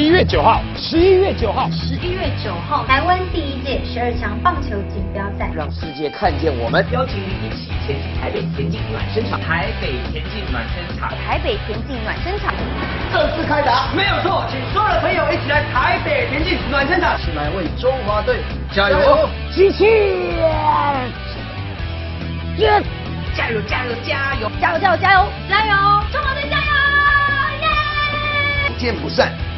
一月九号十一月九号。十一月九号台湾第一届十二强棒球锦标赛。让世界看见我们。邀请你一起前去台北田径暖身场。台北田径暖身场。台北田径暖身场。正式开打。没有错请所有的朋友一起来台北田径暖身场。是来为中华队加油。机器耶加油加油加油。加油加油加油中华队加油耶不见不散